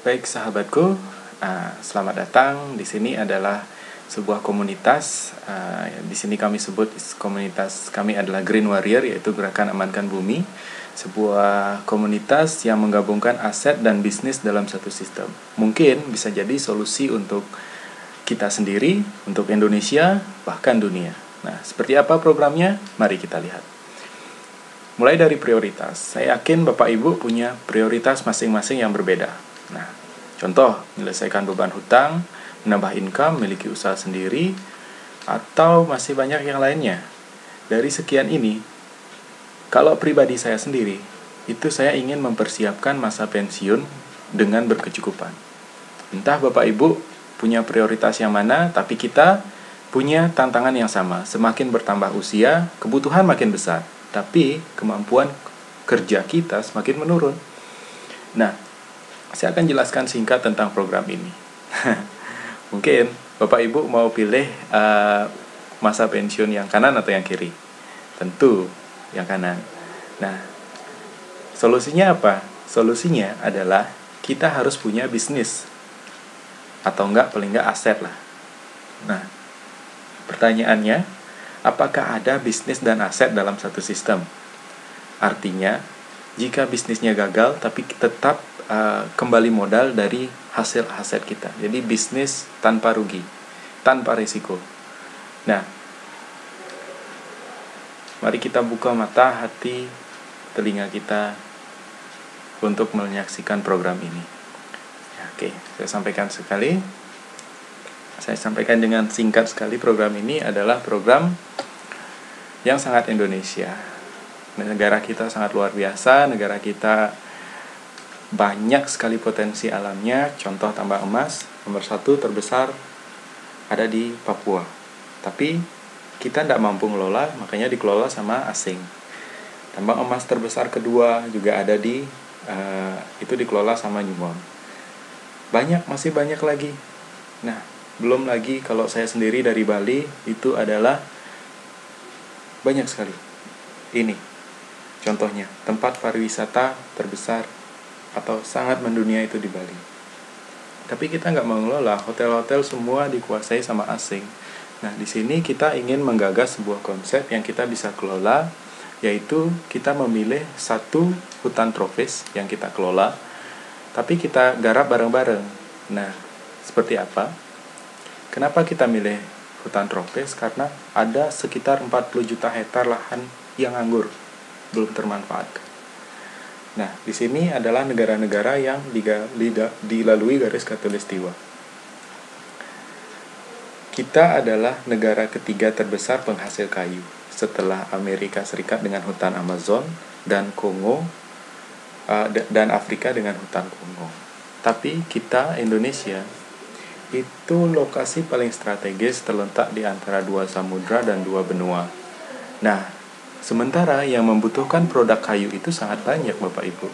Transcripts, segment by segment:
Baik sahabatku, uh, selamat datang. Di sini adalah sebuah komunitas. Uh, di sini kami sebut komunitas kami adalah Green Warrior, yaitu Gerakan Amankan Bumi. Sebuah komunitas yang menggabungkan aset dan bisnis dalam satu sistem. Mungkin bisa jadi solusi untuk kita sendiri, untuk Indonesia, bahkan dunia. Nah, seperti apa programnya? Mari kita lihat. Mulai dari prioritas. Saya yakin Bapak Ibu punya prioritas masing-masing yang berbeda. Nah, contoh, menyelesaikan beban hutang, menambah income, memiliki usaha sendiri, atau masih banyak yang lainnya. Dari sekian ini, kalau pribadi saya sendiri, itu saya ingin mempersiapkan masa pensiun dengan berkecukupan. Entah Bapak Ibu punya prioritas yang mana, tapi kita punya tantangan yang sama. Semakin bertambah usia, kebutuhan makin besar tapi kemampuan kerja kita semakin menurun. Nah, saya akan jelaskan singkat tentang program ini. Mungkin Bapak Ibu mau pilih uh, masa pensiun yang kanan atau yang kiri? Tentu yang kanan. Nah, solusinya apa? Solusinya adalah kita harus punya bisnis atau enggak paling enggak aset lah. Nah, pertanyaannya, apakah ada bisnis dan aset dalam satu sistem. Artinya, jika bisnisnya gagal tapi tetap uh, kembali modal dari hasil aset kita. Jadi bisnis tanpa rugi, tanpa risiko. Nah, mari kita buka mata, hati, telinga kita untuk menyaksikan program ini. Ya, Oke, saya sampaikan sekali saya sampaikan dengan singkat sekali program ini adalah program yang sangat Indonesia. Negara kita sangat luar biasa, negara kita banyak sekali potensi alamnya. Contoh tambang emas nomor satu terbesar ada di Papua. Tapi kita tidak mampu ngelola, makanya dikelola sama asing. Tambang emas terbesar kedua juga ada di uh, itu dikelola sama Newmont. Banyak masih banyak lagi. Nah, belum lagi kalau saya sendiri dari Bali itu adalah banyak sekali. Ini contohnya tempat pariwisata terbesar atau sangat mendunia itu di Bali. Tapi kita nggak mengelola hotel-hotel semua dikuasai sama asing. Nah di sini kita ingin menggagas sebuah konsep yang kita bisa kelola, yaitu kita memilih satu hutan tropis yang kita kelola, tapi kita garap bareng-bareng. Nah seperti apa? Kenapa kita milih hutan tropis? Karena ada sekitar 40 juta hektar lahan yang anggur, belum termanfaatkan. Nah, di sini adalah negara-negara yang dilalui garis katulistiwa. Kita adalah negara ketiga terbesar penghasil kayu setelah Amerika Serikat dengan hutan Amazon dan Kongo dan Afrika dengan hutan Kongo. Tapi kita Indonesia itu lokasi paling strategis terletak di antara dua samudra dan dua benua. Nah, sementara yang membutuhkan produk kayu itu sangat banyak Bapak Ibu.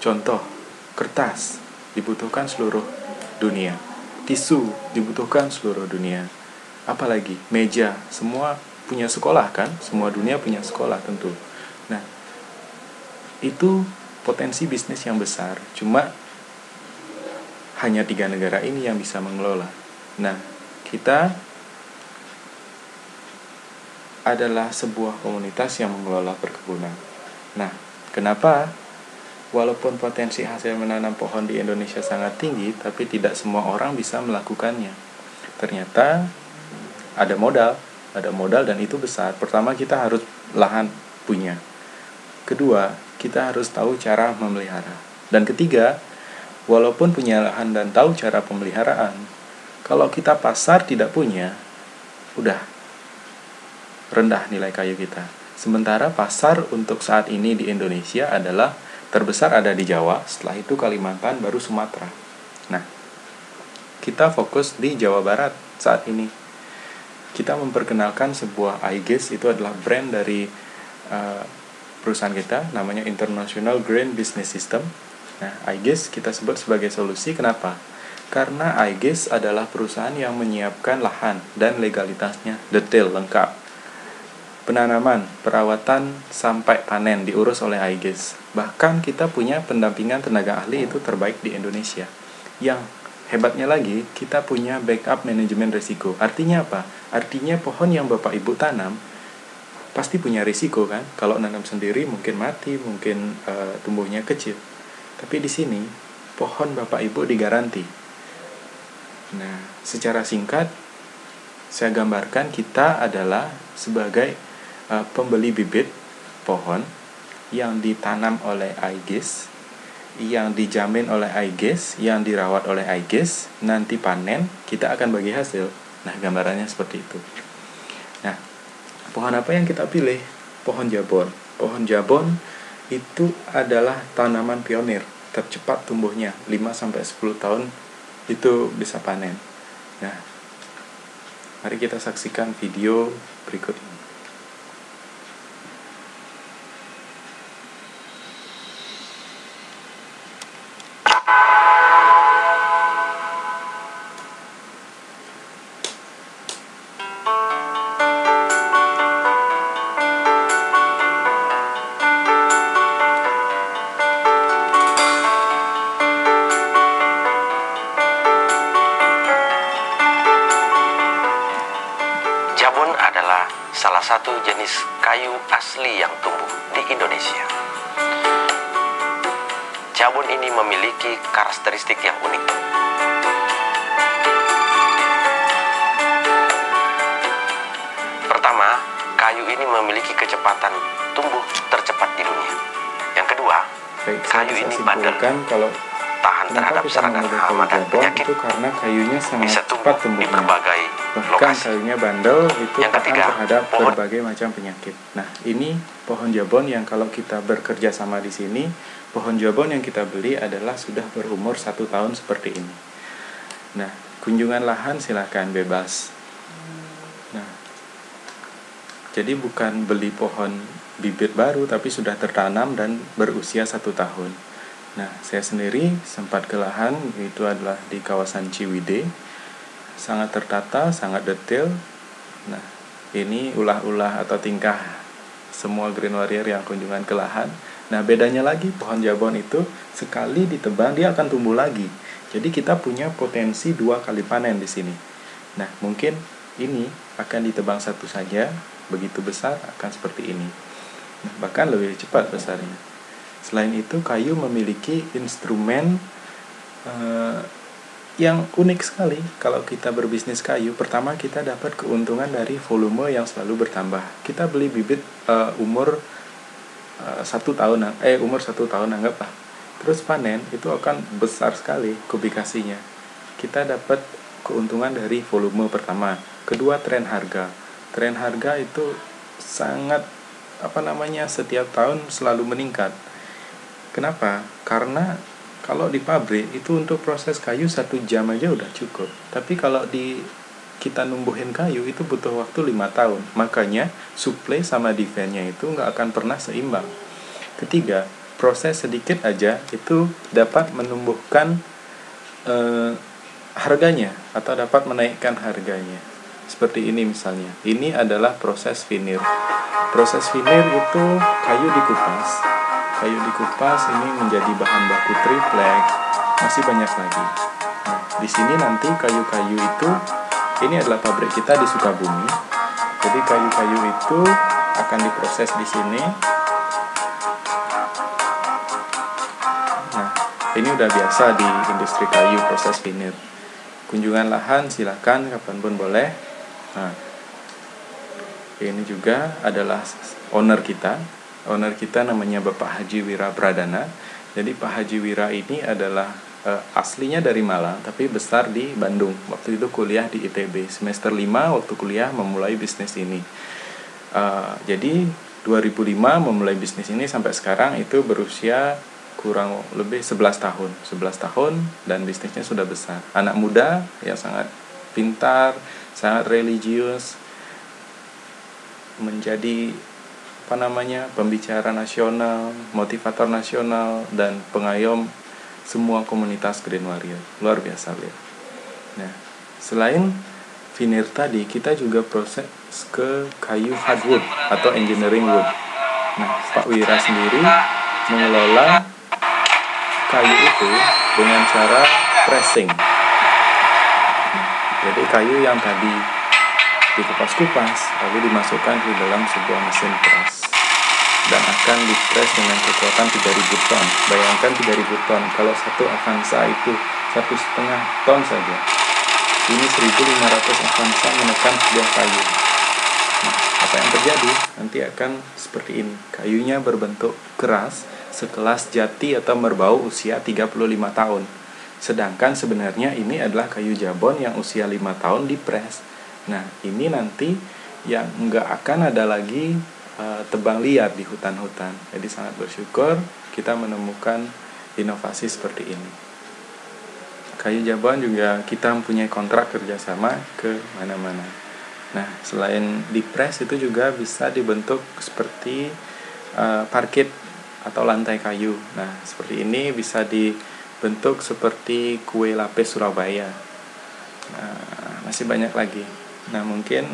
Contoh, kertas dibutuhkan seluruh dunia. Tisu dibutuhkan seluruh dunia. Apalagi meja, semua punya sekolah kan? Semua dunia punya sekolah tentu. Nah, itu potensi bisnis yang besar. Cuma hanya tiga negara ini yang bisa mengelola. Nah, kita adalah sebuah komunitas yang mengelola perkebunan. Nah, kenapa? Walaupun potensi hasil menanam pohon di Indonesia sangat tinggi, tapi tidak semua orang bisa melakukannya. Ternyata ada modal, ada modal dan itu besar. Pertama kita harus lahan punya. Kedua, kita harus tahu cara memelihara. Dan ketiga, walaupun punya lahan dan tahu cara pemeliharaan, kalau kita pasar tidak punya, udah rendah nilai kayu kita. Sementara pasar untuk saat ini di Indonesia adalah terbesar ada di Jawa, setelah itu Kalimantan, baru Sumatera. Nah, kita fokus di Jawa Barat saat ini. Kita memperkenalkan sebuah iGES itu adalah brand dari uh, perusahaan kita, namanya International Grain Business System Nah, iGES kita sebut sebagai solusi kenapa? Karena iGES adalah perusahaan yang menyiapkan lahan dan legalitasnya detail lengkap. Penanaman, perawatan sampai panen diurus oleh AIGES. Bahkan kita punya pendampingan tenaga ahli itu terbaik di Indonesia. Yang hebatnya lagi, kita punya backup manajemen risiko. Artinya apa? Artinya pohon yang Bapak Ibu tanam pasti punya risiko kan kalau nanam sendiri mungkin mati mungkin uh, tumbuhnya kecil tapi di sini pohon bapak ibu digaranti nah secara singkat saya gambarkan kita adalah sebagai uh, pembeli bibit pohon yang ditanam oleh AIGES yang dijamin oleh AIGES yang dirawat oleh AIGES nanti panen kita akan bagi hasil nah gambarannya seperti itu nah pohon apa yang kita pilih? Pohon jabon. Pohon jabon itu adalah tanaman pionir, tercepat tumbuhnya, 5 sampai 10 tahun itu bisa panen. Nah, mari kita saksikan video berikut asli yang tumbuh di Indonesia. Jabon ini memiliki karakteristik yang unik. Pertama, kayu ini memiliki kecepatan tumbuh tercepat di dunia. Yang kedua, Baik, kayu ini bandel kalau tahan terhadap serangan hama dan penyakit itu karena kayunya sangat bisa tumbuh di berbagai Bahkan lokasi. kayunya bandel itu Yang ketiga, terhadap pohon- berbagai macam penyakit. Nah, ini pohon jabon yang kalau kita bekerja sama di sini, pohon jabon yang kita beli adalah sudah berumur satu tahun seperti ini. Nah, kunjungan lahan silakan bebas. Nah, jadi bukan beli pohon bibit baru, tapi sudah tertanam dan berusia satu tahun. Nah, saya sendiri sempat ke lahan, itu adalah di kawasan Ciwidey, sangat tertata, sangat detail. Nah, ini ulah-ulah atau tingkah semua green warrior yang kunjungan ke lahan. Nah, bedanya lagi pohon jabon itu sekali ditebang dia akan tumbuh lagi. Jadi kita punya potensi dua kali panen di sini. Nah, mungkin ini akan ditebang satu saja, begitu besar akan seperti ini. Nah, bahkan lebih cepat besarnya. Selain itu, kayu memiliki instrumen eh, yang unik sekali. Kalau kita berbisnis kayu pertama kita dapat keuntungan dari volume yang selalu bertambah. Kita beli bibit uh, umur uh, satu tahun eh umur satu tahun anggaplah terus panen itu akan besar sekali kubikasinya. Kita dapat keuntungan dari volume pertama. Kedua tren harga. Tren harga itu sangat apa namanya setiap tahun selalu meningkat. Kenapa? Karena kalau di pabrik itu untuk proses kayu satu jam aja udah cukup. Tapi kalau di kita numbuhin kayu itu butuh waktu lima tahun. Makanya supply sama demandnya itu nggak akan pernah seimbang. Ketiga proses sedikit aja itu dapat menumbuhkan eh, harganya atau dapat menaikkan harganya. Seperti ini misalnya. Ini adalah proses veneer proses veneer itu kayu dikupas kayu dikupas ini menjadi bahan baku triplek. Masih banyak lagi. Nah di sini nanti kayu-kayu itu ini adalah pabrik kita di Sukabumi. Jadi kayu-kayu itu akan diproses di sini. Nah ini udah biasa di industri kayu proses veneer kunjungan lahan silakan kapan pun boleh. Nah ini juga adalah owner kita owner kita namanya Bapak Haji Wira Pradana. Jadi Pak Haji Wira ini adalah uh, aslinya dari Malang tapi besar di Bandung. Waktu itu kuliah di ITB semester 5 waktu kuliah memulai bisnis ini. Uh, jadi 2005 memulai bisnis ini sampai sekarang itu berusia kurang lebih 11 tahun 11 tahun dan bisnisnya sudah besar anak muda yang sangat pintar sangat religius menjadi apa namanya pembicara nasional, motivator nasional dan pengayom semua komunitas Green Warrior. Luar biasa beliau. Nah, selain veneer tadi kita juga proses ke kayu hardwood atau engineering wood. Nah Pak Wira sendiri mengelola kayu itu dengan cara pressing. Jadi kayu yang tadi dikupas-kupas lalu dimasukkan ke dalam sebuah mesin press dan akan dipres dengan kekuatan 3000 ton. Bayangkan 3000 ton kalau satu Avanza itu satu setengah ton saja. Ini 1500 Avanza menekan sebuah kayu. Nah, apa yang terjadi? Nanti akan seperti ini. Kayunya berbentuk keras sekelas jati atau merbau usia 35 tahun. Sedangkan sebenarnya ini adalah kayu jabon yang usia 5 tahun dipres nah ini nanti yang nggak akan ada lagi uh, tebang liar di hutan-hutan jadi sangat bersyukur kita menemukan inovasi seperti ini kayu jabon juga kita mempunyai kontrak kerjasama ke mana-mana. Nah, selain di press itu juga bisa dibentuk seperti uh, parkit atau lantai kayu. Nah, seperti ini bisa dibentuk seperti kue lapis Surabaya. Nah, masih banyak lagi. Nah, mungkin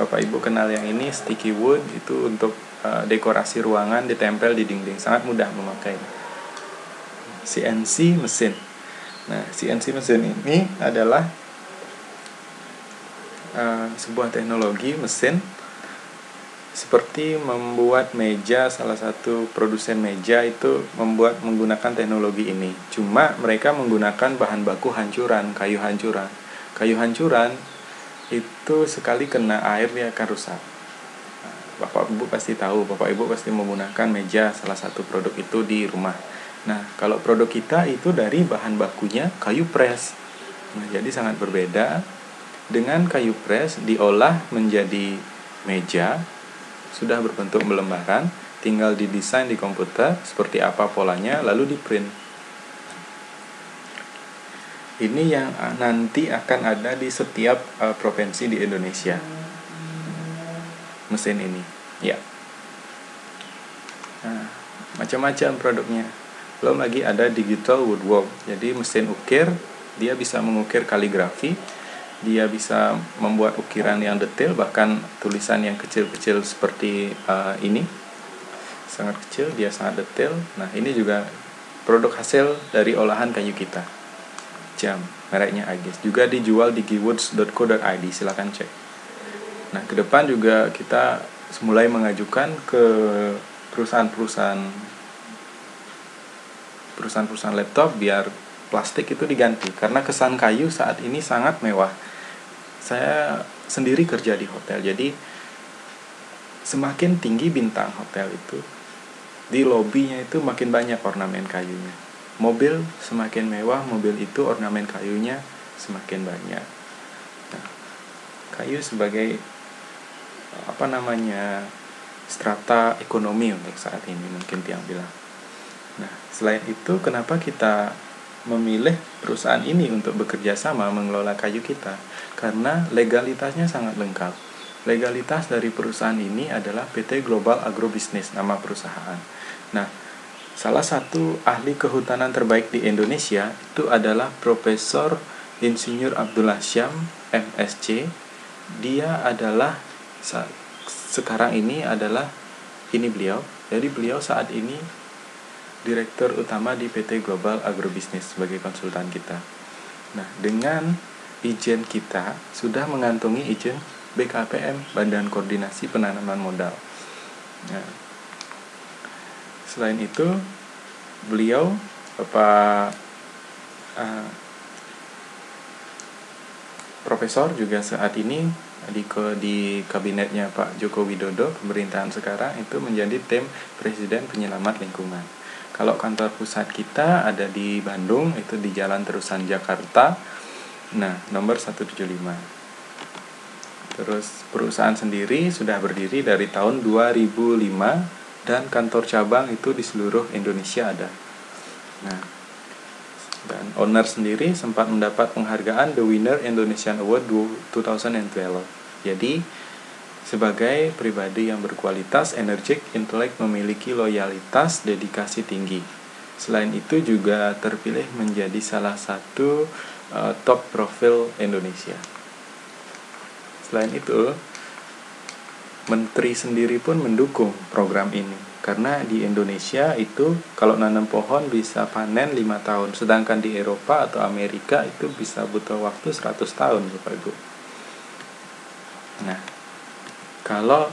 Bapak Ibu kenal yang ini sticky wood itu untuk uh, dekorasi ruangan ditempel di dinding. Sangat mudah memakai. CNC mesin Nah, CNC mesin ini adalah uh, sebuah teknologi mesin seperti membuat meja salah satu produsen meja itu membuat menggunakan teknologi ini. Cuma mereka menggunakan bahan baku hancuran, kayu hancuran. Kayu hancuran itu sekali kena air dia akan rusak. Nah, Bapak Ibu pasti tahu, Bapak Ibu pasti menggunakan meja salah satu produk itu di rumah Nah, kalau produk kita itu dari bahan bakunya kayu pres. Nah, jadi sangat berbeda dengan kayu pres diolah menjadi meja sudah berbentuk lembaran, tinggal didesain di komputer seperti apa polanya lalu di print. Ini yang nanti akan ada di setiap uh, provinsi di Indonesia. Mesin ini, ya. Nah, macam-macam produknya. Belum lagi ada digital woodwork. Jadi mesin ukir dia bisa mengukir kaligrafi dia bisa membuat ukiran yang detail bahkan tulisan yang kecil-kecil seperti uh, ini. Sangat kecil dia sangat detail. Nah ini juga produk hasil dari olahan kayu kita jam mereknya Agis juga dijual di giwoods.co.id silahkan cek nah ke depan juga kita mulai mengajukan ke perusahaan-perusahaan perusahaan-perusahaan laptop biar plastik itu diganti karena kesan kayu saat ini sangat mewah. Saya sendiri kerja di hotel, jadi semakin tinggi bintang hotel itu di lobinya itu makin banyak ornamen kayunya. Mobil semakin mewah, mobil itu ornamen kayunya semakin banyak. Nah, kayu sebagai apa namanya strata ekonomi untuk saat ini mungkin tiang bilang. Nah, selain itu, kenapa kita memilih perusahaan ini untuk bekerja sama mengelola kayu kita? Karena legalitasnya sangat lengkap. Legalitas dari perusahaan ini adalah PT Global Agrobisnis, nama perusahaan. Nah, salah satu ahli kehutanan terbaik di Indonesia itu adalah Profesor Insinyur Abdullah Syam, MSc. Dia adalah sekarang ini adalah ini beliau. Jadi beliau saat ini Direktur Utama di PT Global Agrobisnis sebagai konsultan kita. Nah, dengan izin kita sudah mengantongi izin BKPM Badan Koordinasi Penanaman Modal. Nah, selain itu, beliau Bapak uh, Profesor juga saat ini di di kabinetnya Pak Joko Widodo pemerintahan sekarang itu menjadi tim Presiden Penyelamat Lingkungan. Kalau kantor pusat kita ada di Bandung, itu di Jalan Terusan Jakarta. Nah, nomor 175. Terus perusahaan sendiri sudah berdiri dari tahun 2005 dan kantor cabang itu di seluruh Indonesia ada. Nah, dan owner sendiri sempat mendapat penghargaan The Winner Indonesian Award 2012. Jadi, sebagai pribadi yang berkualitas, energik, intelek, memiliki loyalitas, dedikasi tinggi. Selain itu juga terpilih menjadi salah satu uh, top profil Indonesia. selain itu menteri sendiri pun mendukung program ini. Karena di Indonesia itu kalau nanam pohon bisa panen 5 tahun. Sedangkan di Eropa atau Amerika itu bisa butuh waktu 100 tahun Bapak Ibu. Nah kalau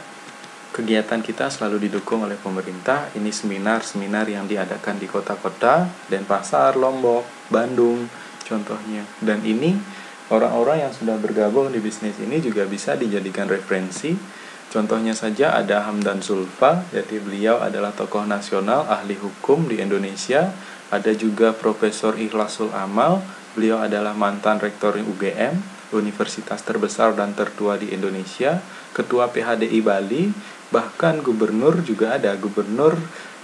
kegiatan kita selalu didukung oleh pemerintah ini seminar-seminar yang diadakan di kota-kota Denpasar, Lombok, Bandung contohnya. Dan ini orang-orang yang sudah bergabung di bisnis ini juga bisa dijadikan referensi Contohnya saja ada Hamdan Sulfa, jadi beliau adalah tokoh nasional ahli hukum di Indonesia. Ada juga Profesor Ikhlasul Amal, beliau adalah mantan rektor UGM, universitas terbesar dan tertua di Indonesia, ketua PHDI Bali, bahkan gubernur juga ada gubernur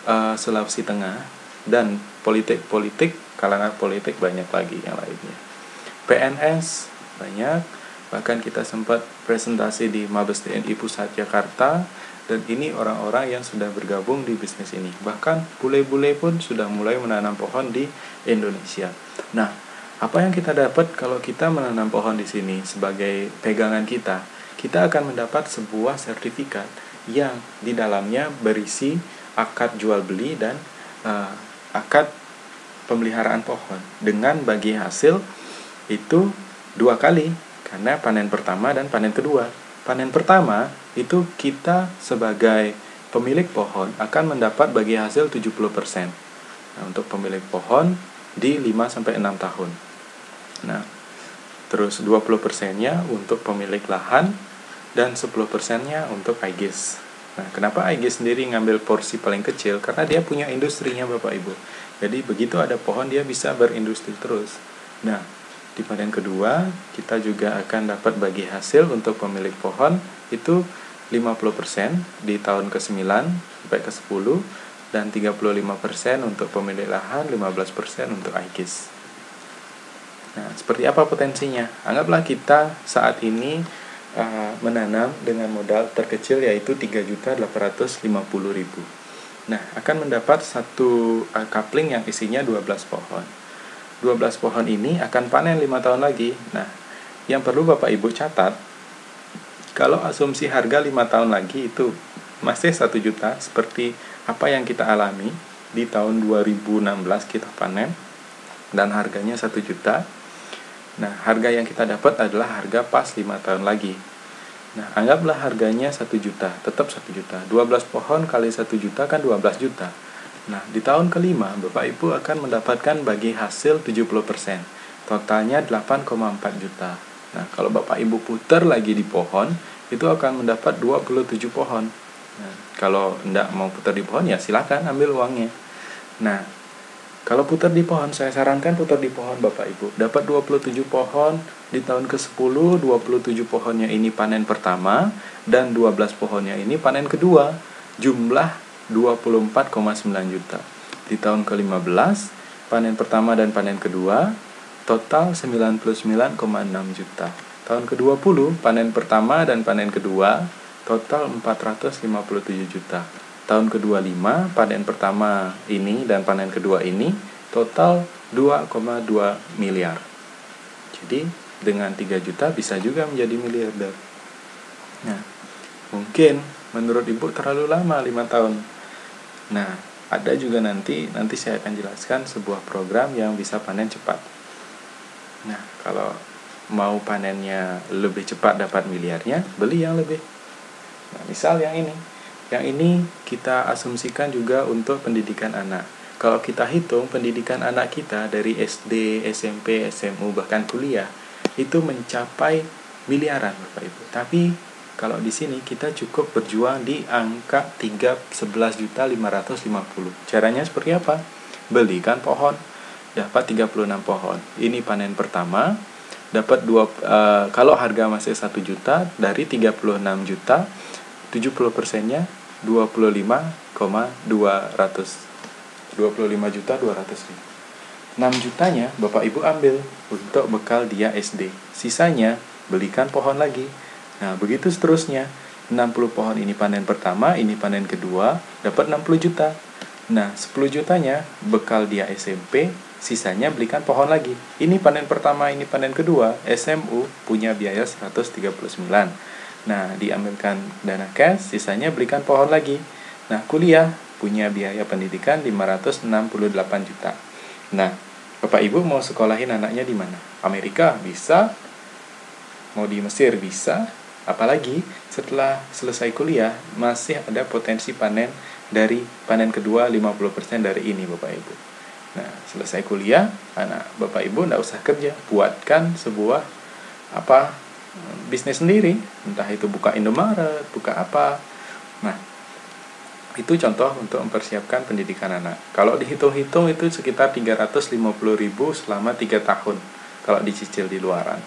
uh, Sulawesi Tengah dan politik-politik kalangan politik banyak lagi yang lainnya. PNS banyak Bahkan kita sempat presentasi di Mabes TNI Pusat Jakarta dan ini orang-orang yang sudah bergabung di bisnis ini. Bahkan bule-bule pun sudah mulai menanam pohon di Indonesia. Nah, apa yang kita dapat kalau kita menanam pohon di sini sebagai pegangan kita? Kita akan mendapat sebuah sertifikat yang di dalamnya berisi akad jual beli dan uh, akad pemeliharaan pohon dengan bagi hasil itu dua kali karena panen pertama dan panen kedua. Panen pertama itu kita sebagai pemilik pohon akan mendapat bagi hasil 70%. Nah, untuk pemilik pohon di 5 sampai 6 tahun. Nah, terus 20%-nya untuk pemilik lahan dan 10%-nya untuk IGIS. Nah, kenapa IGIS sendiri ngambil porsi paling kecil? Karena dia punya industrinya Bapak Ibu. Jadi begitu ada pohon dia bisa berindustri terus. Nah, di panen kedua, kita juga akan dapat bagi hasil untuk pemilik pohon itu 50% di tahun ke-9 sampai ke-10 dan 35% untuk pemilik lahan, 15% untuk IKIS. Nah, seperti apa potensinya? Anggaplah kita saat ini uh, menanam dengan modal terkecil yaitu 3.850.000. Nah, akan mendapat satu uh, coupling yang isinya 12 pohon. 12 pohon ini akan panen 5 tahun lagi. Nah, yang perlu Bapak Ibu catat, kalau asumsi harga 5 tahun lagi itu masih 1 juta seperti apa yang kita alami di tahun 2016 kita panen dan harganya 1 juta. Nah, harga yang kita dapat adalah harga pas 5 tahun lagi. Nah, anggaplah harganya 1 juta, tetap 1 juta. 12 pohon kali 1 juta kan 12 juta. Nah, di tahun kelima, Bapak Ibu akan mendapatkan bagi hasil 70%. Totalnya 8,4 juta. Nah, kalau Bapak Ibu putar lagi di pohon, itu akan mendapat 27 pohon. Nah, kalau tidak mau putar di pohon, ya silakan ambil uangnya. Nah, kalau putar di pohon, saya sarankan putar di pohon Bapak Ibu. Dapat 27 pohon di tahun ke-10, 27 pohonnya ini panen pertama, dan 12 pohonnya ini panen kedua. Jumlah 24,9 juta. Di tahun ke-15, panen pertama dan panen kedua, total 99,6 juta. Tahun ke-20, panen pertama dan panen kedua, total 457 juta. Tahun ke-25, panen pertama ini dan panen kedua ini, total 2,2 miliar. Jadi, dengan 3 juta bisa juga menjadi miliarder. Nah, mungkin menurut ibu terlalu lama 5 tahun Nah, ada juga nanti nanti saya akan jelaskan sebuah program yang bisa panen cepat. Nah, kalau mau panennya lebih cepat dapat miliarnya, beli yang lebih. Nah, misal yang ini. Yang ini kita asumsikan juga untuk pendidikan anak. Kalau kita hitung pendidikan anak kita dari SD, SMP, SMU bahkan kuliah itu mencapai miliaran Bapak Ibu. Tapi kalau di sini kita cukup berjuang di angka 3 11 juta 550. Caranya seperti apa? Belikan pohon, dapat 36 pohon. Ini panen pertama, dapat dua uh, kalau harga masih 1 juta dari 36 juta 70 persennya 25,200 25 juta 200 6 jutanya Bapak Ibu ambil untuk bekal dia SD. Sisanya belikan pohon lagi Nah, begitu seterusnya. 60 pohon ini panen pertama, ini panen kedua, dapat 60 juta. Nah, 10 jutanya bekal dia SMP, sisanya belikan pohon lagi. Ini panen pertama, ini panen kedua. SMU punya biaya 139. Nah, diambilkan dana cash, sisanya belikan pohon lagi. Nah, kuliah punya biaya pendidikan 568 juta. Nah, Bapak Ibu mau sekolahin anaknya di mana? Amerika bisa, mau di Mesir bisa, apalagi setelah selesai kuliah masih ada potensi panen dari panen kedua 50% dari ini Bapak Ibu. Nah, selesai kuliah, anak Bapak Ibu tidak usah kerja, buatkan sebuah apa bisnis sendiri, entah itu buka Indomaret, buka apa. Nah, itu contoh untuk mempersiapkan pendidikan anak. Kalau dihitung-hitung itu sekitar 350 ribu selama 3 tahun kalau dicicil di luaran.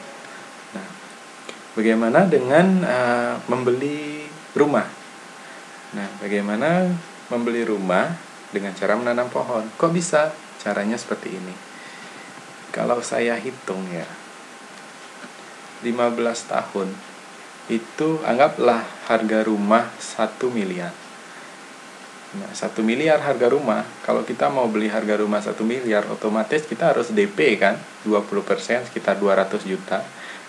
Bagaimana dengan uh, membeli rumah? Nah, bagaimana membeli rumah dengan cara menanam pohon? Kok bisa? Caranya seperti ini. Kalau saya hitung ya, 15 tahun itu anggaplah harga rumah 1 miliar Nah, satu miliar harga rumah, kalau kita mau beli harga rumah satu miliar, otomatis kita harus DP kan, 20% sekitar 200 juta.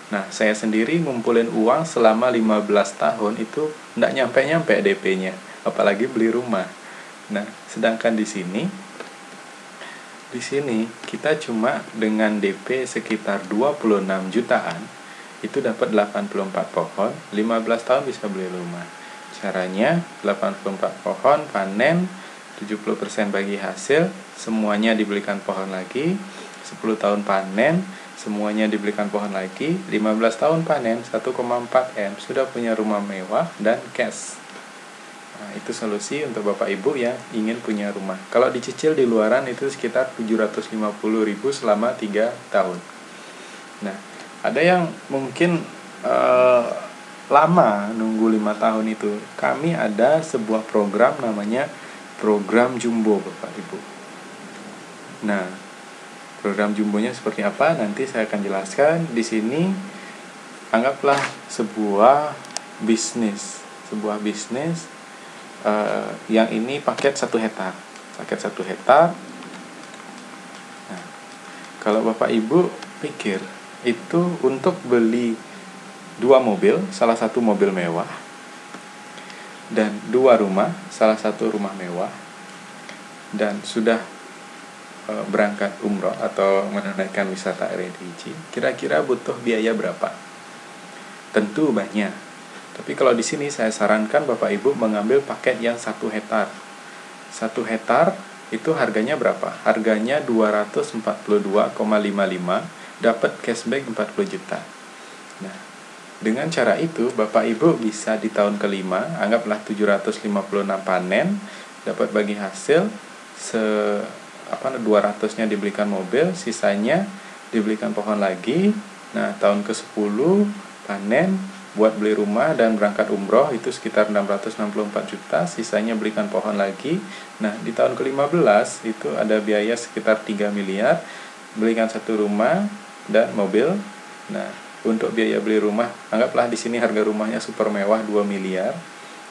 Nah, saya sendiri ngumpulin uang selama 15 tahun itu tidak nyampe-nyampe DP-nya, apalagi beli rumah. Nah, sedangkan di sini di sini kita cuma dengan DP sekitar 26 jutaan itu dapat 84 pohon, 15 tahun bisa beli rumah. Caranya 84 pohon panen 70% bagi hasil semuanya dibelikan pohon lagi 10 tahun panen semuanya dibelikan pohon lagi 15 tahun panen 1,4 M sudah punya rumah mewah dan cash Nah, itu solusi untuk Bapak Ibu yang ingin punya rumah. Kalau dicicil di luaran itu sekitar 750.000 selama 3 tahun. Nah, ada yang mungkin uh, lama nunggu lima tahun itu kami ada sebuah program namanya program jumbo bapak ibu nah program jumbonya seperti apa nanti saya akan jelaskan. Di sini anggaplah sebuah bisnis sebuah bisnis uh, yang ini paket satu hektar paket satu hektar. Nah kalau bapak ibu pikir itu untuk beli dua mobil, salah satu mobil mewah, dan dua rumah, salah satu rumah mewah, dan sudah berangkat umroh atau menunaikan wisata religi, kira-kira butuh biaya berapa? Tentu banyak. Tapi kalau di sini saya sarankan Bapak Ibu mengambil paket yang satu hektar. Satu hektar itu harganya berapa? Harganya 242,55 dapat cashback 40 juta. Nah, dengan cara itu, Bapak Ibu bisa di tahun kelima, anggaplah 756 panen, dapat bagi hasil se apa 200-nya dibelikan mobil, sisanya dibelikan pohon lagi. Nah, tahun ke-10 panen buat beli rumah dan berangkat umroh itu sekitar 664 juta, sisanya belikan pohon lagi. Nah, di tahun ke-15 itu ada biaya sekitar 3 miliar, belikan satu rumah dan mobil. Nah, untuk biaya beli rumah anggaplah di sini harga rumahnya super mewah 2 miliar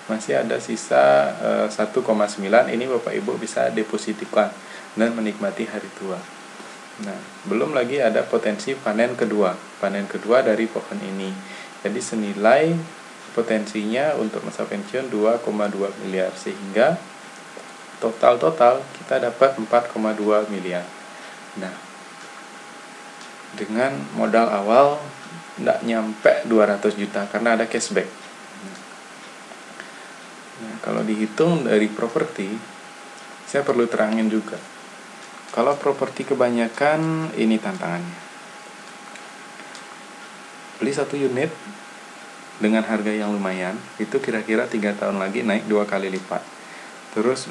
masih ada sisa e, eh, 1,9 ini Bapak Ibu bisa depositikan dan menikmati hari tua nah belum lagi ada potensi panen kedua panen kedua dari pohon ini jadi senilai potensinya untuk masa pensiun 2,2 miliar sehingga total-total kita dapat 4,2 miliar nah dengan modal awal tidak nyampe 200 juta karena ada cashback. Nah, kalau dihitung dari properti, saya perlu terangin juga. Kalau properti kebanyakan ini tantangannya. Beli satu unit dengan harga yang lumayan, itu kira-kira tiga tahun lagi naik dua kali lipat. Terus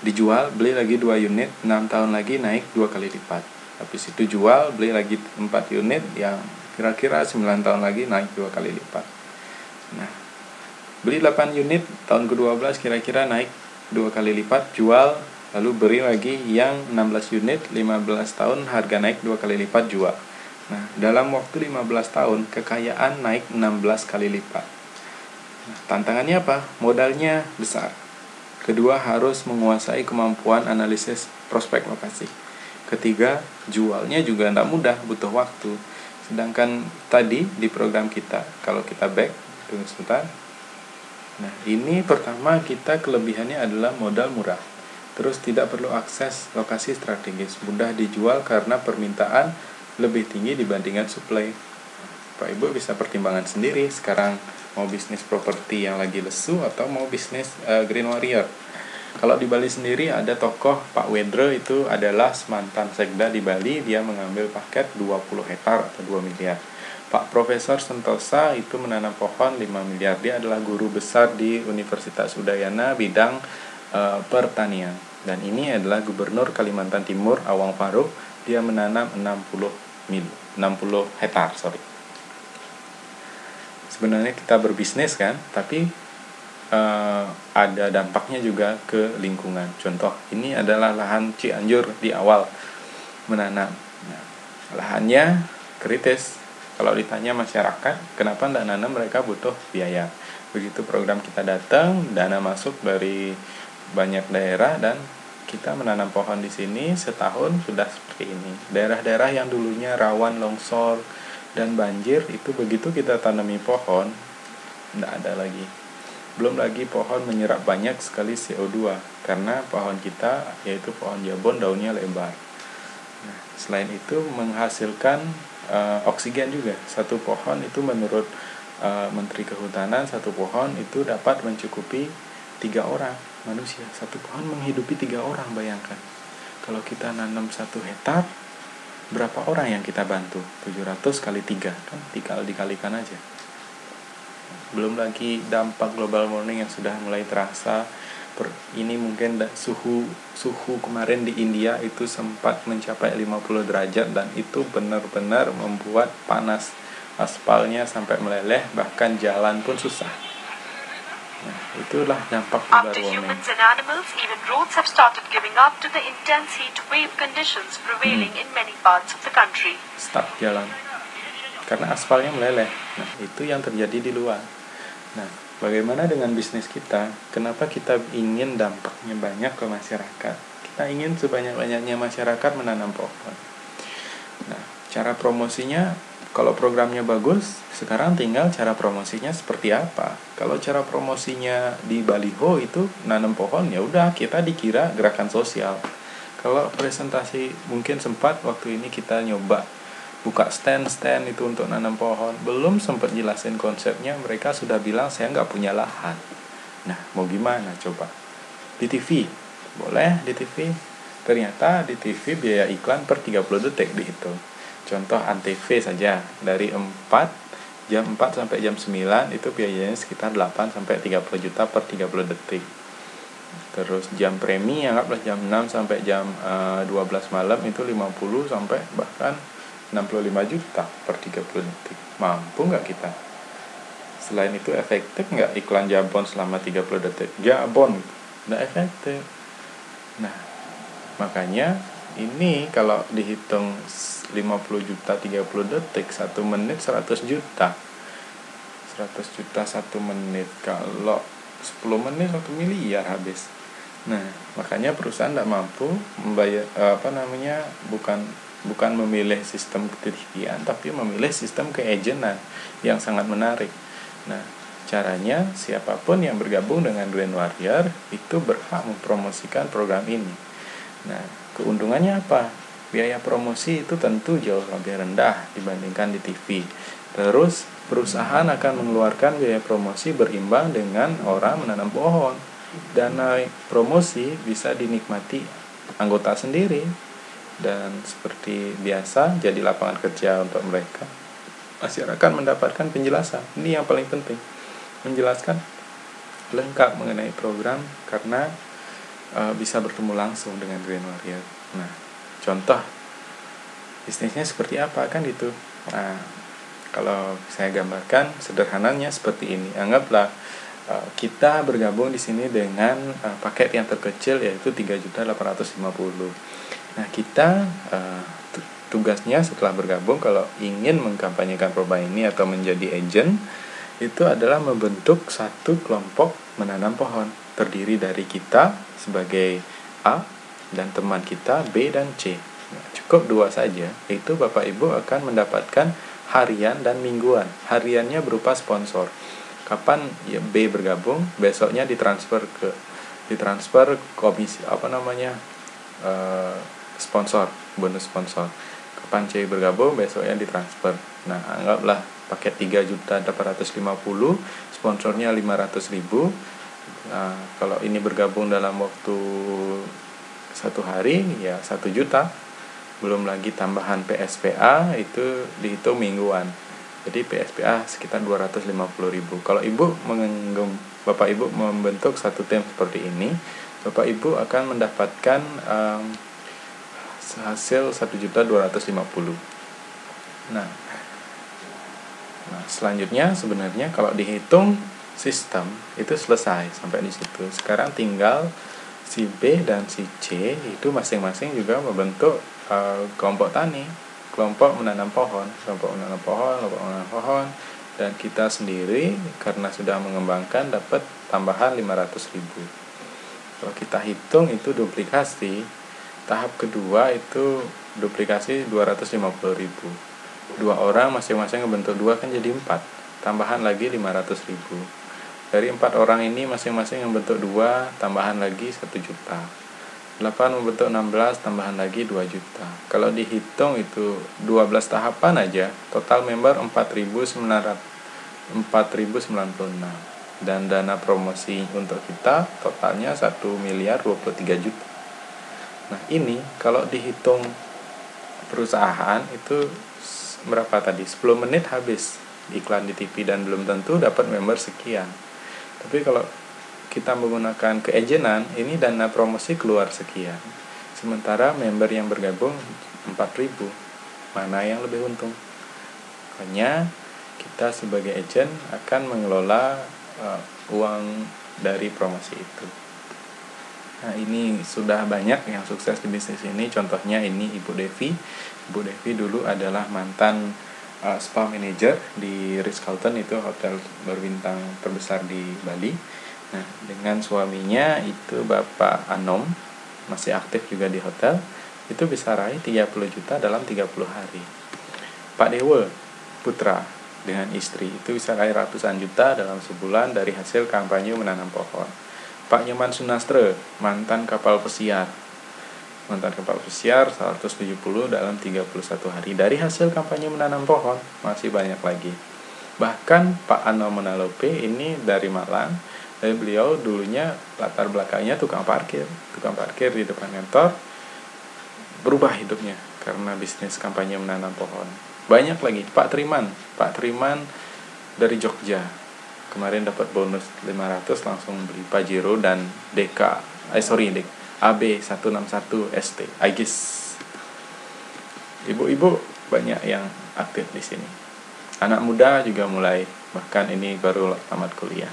dijual, beli lagi dua unit, enam tahun lagi naik dua kali lipat. Habis itu jual, beli lagi empat unit yang kira-kira 9 tahun lagi naik dua kali lipat nah beli 8 unit tahun ke-12 kira-kira naik dua kali lipat jual lalu beri lagi yang 16 unit 15 tahun harga naik dua kali lipat jual nah dalam waktu 15 tahun kekayaan naik 16 kali lipat. Nah, tantangannya apa? Modalnya besar. Kedua harus menguasai kemampuan analisis prospek lokasi. Ketiga jualnya juga tidak mudah butuh waktu. Sedangkan tadi di program kita kalau kita back tunggu sebentar. Nah ini pertama kita kelebihannya adalah modal murah terus tidak perlu akses lokasi strategis mudah dijual karena permintaan lebih tinggi dibandingkan supply Pak Ibu bisa pertimbangan sendiri sekarang mau bisnis properti yang lagi lesu atau mau bisnis uh, Green Warrior kalau di Bali sendiri ada tokoh Pak Wedre itu adalah mantan sekda di Bali, dia mengambil paket 20 hektar atau 2 miliar. Pak Profesor Sentosa itu menanam pohon 5 miliar. Dia adalah guru besar di Universitas Udayana bidang uh, pertanian. Dan ini adalah Gubernur Kalimantan Timur Awang Faruk, dia menanam 60 mil, 60 hektar, sorry. Sebenarnya kita berbisnis kan, tapi uh, ada dampaknya juga ke lingkungan. Contoh, ini adalah lahan Cianjur di awal menanam. Nah, lahannya kritis. Kalau ditanya masyarakat, kenapa tidak nanam mereka butuh biaya. Begitu program kita datang, dana masuk dari banyak daerah dan kita menanam pohon di sini setahun sudah seperti ini. Daerah-daerah yang dulunya rawan longsor dan banjir itu begitu kita tanami pohon, tidak ada lagi belum lagi pohon menyerap banyak sekali CO2 karena pohon kita yaitu pohon jabon daunnya lebar. Nah, selain itu menghasilkan uh, oksigen juga. Satu pohon itu menurut uh, Menteri Kehutanan satu pohon itu dapat mencukupi tiga orang manusia. Satu pohon menghidupi tiga orang bayangkan. Kalau kita nanam satu hektar berapa orang yang kita bantu? 700 kali tiga kan tinggal dikalikan aja belum lagi dampak global warming yang sudah mulai terasa ini mungkin suhu suhu kemarin di India itu sempat mencapai 50 derajat dan itu benar-benar membuat panas aspalnya sampai meleleh bahkan jalan pun susah nah, itulah dampak global warming humans and animals, even roads have started giving up to the intense heat wave conditions prevailing hmm. in many parts of the country. Start jalan karena aspalnya meleleh. Nah, itu yang terjadi di luar. Nah, bagaimana dengan bisnis kita? Kenapa kita ingin dampaknya banyak ke masyarakat? Kita ingin sebanyak-banyaknya masyarakat menanam pohon. Nah, cara promosinya kalau programnya bagus, sekarang tinggal cara promosinya seperti apa. Kalau cara promosinya di baliho itu nanam pohon ya udah kita dikira gerakan sosial. Kalau presentasi mungkin sempat waktu ini kita nyoba buka stand-stand itu untuk nanam pohon. Belum sempat jelasin konsepnya mereka sudah bilang saya nggak punya lahan. Nah mau gimana coba? Di TV boleh di TV ternyata di TV biaya iklan per 30 detik dihitung contoh antv saja. Dari 4 jam 4 sampai jam 9 itu biayanya sekitar 8 sampai 30 juta per 30 detik. Terus jam premi anggaplah jam 6 sampai jam uh, eh, 12 malam itu 50 sampai bahkan 65 juta per 30 detik. Mampu nggak kita? Selain itu efektif nggak iklan jabon selama 30 detik? Jabon nggak efektif. Nah makanya ini kalau dihitung 50 juta 30 detik 1 menit 100 juta. 100 juta 1 menit. Kalau 10 menit 1 miliar habis. Nah makanya perusahaan tidak mampu membayar apa namanya bukan bukan memilih sistem ketelitian tapi memilih sistem keagenan yang sangat menarik. Nah caranya siapa pun yang bergabung dengan Green Warrior itu berhak mempromosikan program ini. Nah keuntungannya apa? Biaya promosi itu tentu jauh lebih rendah dibandingkan di TV terus perusahaan akan mengeluarkan biaya promosi berimbang dengan orang menanam pohon. Dana promosi bisa dinikmati anggota sendiri. Dan seperti biasa jadi lapangan kerja untuk mereka. Masyarakat mendapatkan penjelasan. Ini yang paling penting. Menjelaskan lengkap mengenai program karena uh, bisa bertemu langsung dengan Green Warrior. Nah contoh bisnisnya seperti apa kan itu nah kalau saya gambarkan sederhananya seperti ini. Anggaplah uh, kita bergabung di sini dengan uh, paket yang terkecil yaitu 3.850 Nah, kita uh, tugasnya setelah bergabung kalau ingin mengkampanyekan program ini atau menjadi agent itu adalah membentuk satu kelompok menanam pohon. Terdiri dari kita sebagai A dan teman kita B dan C. cukup dua saja, itu Bapak Ibu akan mendapatkan harian dan mingguan. Hariannya berupa sponsor. Kapan ya B bergabung, besoknya ditransfer ke ditransfer komisi apa namanya uh, sponsor bonus sponsor. Kapan C bergabung, besoknya ditransfer. Nah anggaplah paket 3 juta 850 sponsornya 500 ribu nah, kalau ini bergabung dalam waktu satu hari ya satu juta. Belum lagi tambahan PSPA itu dihitung mingguan. Jadi PSPA sekitar 250 ribu. Kalau ibu mengenggam bapak ibu membentuk satu tim seperti ini bapak ibu akan mendapatkan um, hasil satu juta 250 nah nah selanjutnya sebenarnya kalau dihitung sistem itu selesai sampai di situ. Sekarang tinggal si B dan si C itu masing-masing juga membentuk uh, kelompok tani kelompok menanam pohon kelompok menanam pohon kelompok menanam pohon dan kita sendiri karena sudah mengembangkan dapat tambahan 500 ribu. Kalau kita hitung itu duplikasi tahap kedua itu duplikasi 250 ribu. Dua orang masing-masing membentuk dua kan jadi empat tambahan lagi 500 ribu dari empat orang ini masing-masing membentuk dua tambahan lagi satu juta. 8 membentuk 16 tambahan lagi 2 juta. Kalau dihitung itu 12 tahapan aja total member 4996 dan dana promosi untuk kita totalnya 1 miliar 23 juta. Nah ini kalau dihitung perusahaan itu berapa tadi? 10 menit habis iklan di TV dan belum tentu dapat member sekian tapi kalau kita menggunakan keejenan ini dana promosi keluar sekian. Sementara member yang bergabung 4000 mana yang lebih untung? Makanya kita sebagai agent akan mengelola uh, uang dari promosi itu. Nah ini sudah banyak yang sukses di bisnis ini. Contohnya ini Ibu Devi. Ibu Devi dulu adalah mantan uh, spa manager di Ritz Carlton itu hotel berbintang terbesar di Bali Nah, dengan suaminya itu Bapak Anom masih aktif juga di hotel, itu bisa raih 30 juta dalam 30 hari. Pak Dewa putra dengan istri itu bisa raih ratusan juta dalam sebulan dari hasil kampanye menanam pohon. Pak Nyoman Sunastre, mantan kapal pesiar. Mantan kapal pesiar 170 dalam 31 hari. Dari hasil kampanye menanam pohon, masih banyak lagi. Bahkan Pak Anom Menalope ini dari Malang tapi beliau dulunya latar belakangnya tukang parkir. Tukang parkir di depan kantor berubah hidupnya karena bisnis kampanye menanam pohon. Banyak lagi Pak Triman. Pak Triman dari Jogja. Kemarin dapat bonus 500 langsung beli Pajero dan DK eh sorry DK AB 161 ST Agis ibu-ibu banyak yang aktif di sini. Anak muda juga mulai bahkan ini baru tamat kuliah.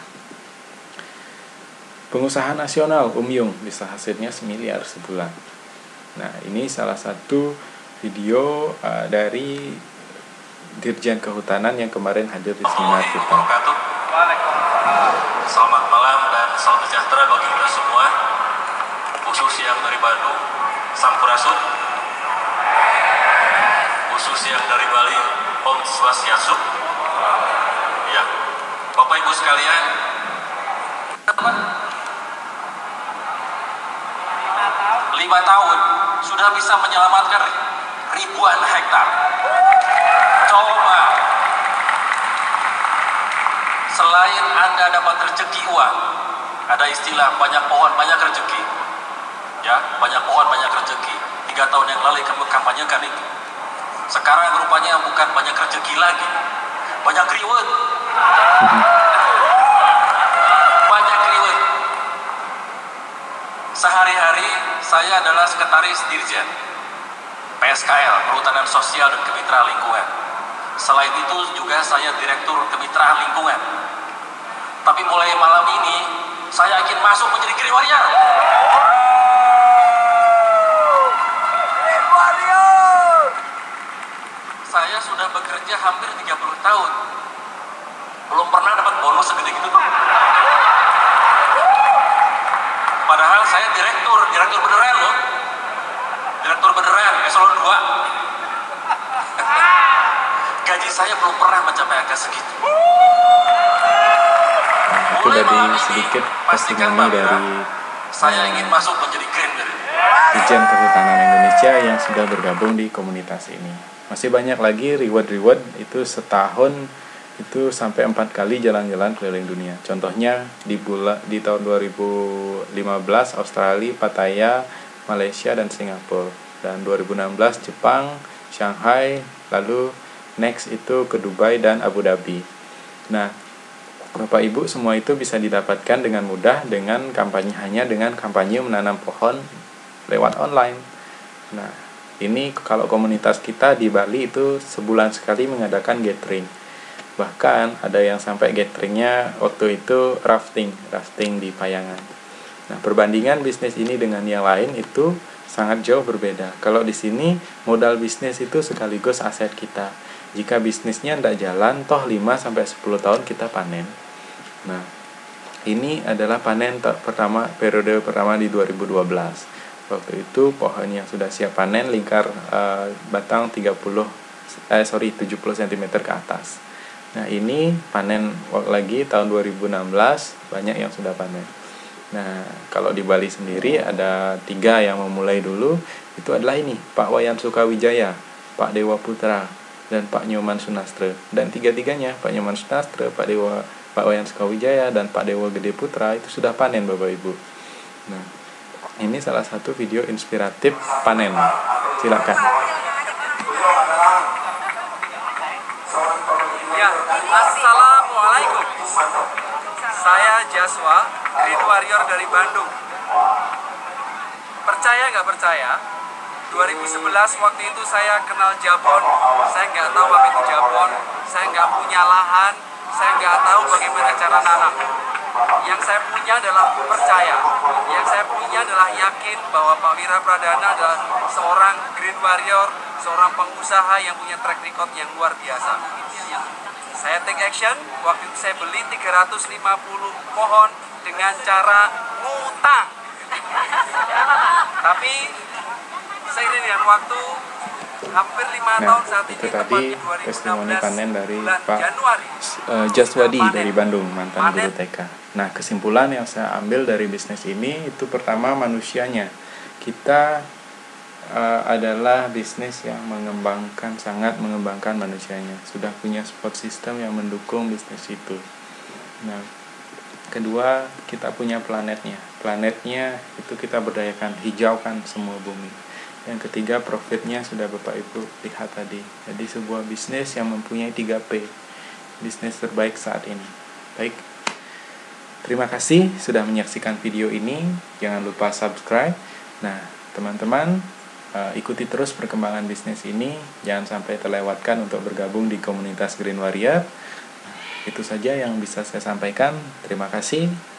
Pengusaha nasional Umyung bisa hasilnya semiliar sebulan. Nah, ini salah satu video uh, dari Dirjen Kehutanan yang kemarin hadir di seminar kita. Selamat malam dan salam sejahtera bagi kita semua, khusus yang dari Bandung, Sampurasun, khusus yang dari Bali, Om Swastiastu. Ya, Bapak Ibu sekalian, lima tahun sudah bisa menyelamatkan ribuan hektar. Coba selain Anda dapat rezeki uang, ada istilah banyak pohon banyak rezeki. Ya, banyak pohon banyak rezeki. Tiga tahun yang lalu kami kampanyekan itu. Sekarang rupanya bukan banyak rezeki lagi, banyak reward. Banyak reward. Sehari-hari saya adalah sekretaris dirjen PSKL, Perhutanan Sosial dan Kemitraan Lingkungan. Selain itu juga saya direktur kemitraan lingkungan. Tapi mulai malam ini saya ingin masuk menjadi Green. Bekerja hampir 30 tahun. Belum pernah dapat bonus segede gitu tuh. Padahal saya direktur, direktur beneran loh. direktur beneran eselon 2 gaji saya belum pernah mencapai angka segitu itu tadi ini, sedikit testimoni dari saya ingin masuk menjadi grander Dijen Kehutanan Indonesia yang sudah bergabung di komunitas ini. Masih banyak lagi reward-reward itu setahun itu sampai empat kali jalan-jalan keliling dunia. Contohnya di bulan di tahun 2015 Australia, Pattaya, Malaysia dan Singapura dan 2016 Jepang, Shanghai, lalu next itu ke Dubai dan Abu Dhabi. Nah, Bapak Ibu semua itu bisa didapatkan dengan mudah dengan kampanye hanya dengan kampanye menanam pohon lewat online. Nah, ini kalau komunitas kita di Bali itu sebulan sekali mengadakan gathering. Bahkan ada yang sampai gatheringnya waktu itu rafting, rafting di Payangan. Nah, perbandingan bisnis ini dengan yang lain itu sangat jauh berbeda. Kalau di sini modal bisnis itu sekaligus aset kita. Jika bisnisnya tidak jalan, toh 5 sampai 10 tahun kita panen. Nah, ini adalah panen ta- pertama periode pertama di 2012. Waktu itu pohon yang sudah siap panen lingkar eh, batang 30 eh sorry 70 cm ke atas. Nah, ini panen lagi tahun 2016 banyak yang sudah panen. Nah, kalau di Bali sendiri ada tiga yang memulai dulu itu adalah ini Pak Wayan Sukawijaya, Pak Dewa Putra, dan Pak Nyoman Sunastra. Dan tiga-tiganya Pak Nyoman Sunastra, Pak Dewa Pak Wayan Sukawijaya dan Pak Dewa Gede Putra itu sudah panen Bapak Ibu. Nah, ini salah satu video inspiratif panen. Silakan. Ya, Assalamualaikum. Saya Jaswa, Green Warrior dari Bandung. Percaya nggak percaya? 2011 waktu itu saya kenal Jabon, saya nggak tahu apa itu Jabon, saya nggak punya lahan, saya nggak tahu bagaimana cara nanam. Yang saya punya adalah percaya, yang saya punya adalah yakin bahwa Pak Wira Pradana adalah seorang Green Warrior, seorang pengusaha yang punya track record yang luar biasa. Saya take action, waktu itu saya beli 350 pohon dengan cara ngutang. Tapi seiring dengan waktu, hampir lima Nah, tahun saat ini, tadi tepatnya 2016 testimoni panen dari Pak Januari. Eh, Jaswadi Panen. dari Bandung, mantan Panen. guru TK. Nah, kesimpulan yang saya ambil dari bisnis ini itu pertama manusianya. Kita eh, adalah bisnis yang mengembangkan sangat mengembangkan manusianya. Sudah punya support system yang mendukung bisnis itu. Nah, kedua kita punya planetnya. Planetnya itu kita berdayakan, hijaukan semua bumi. Yang ketiga profitnya sudah Bapak Ibu lihat tadi. Jadi sebuah bisnis yang mempunyai 3P. Bisnis terbaik saat ini. Baik. Terima kasih sudah menyaksikan video ini. Jangan lupa subscribe. Nah, teman-teman eh, ikuti terus perkembangan bisnis ini. Jangan sampai terlewatkan untuk bergabung di komunitas Green Warrior. Nah, itu saja yang bisa saya sampaikan. Terima kasih.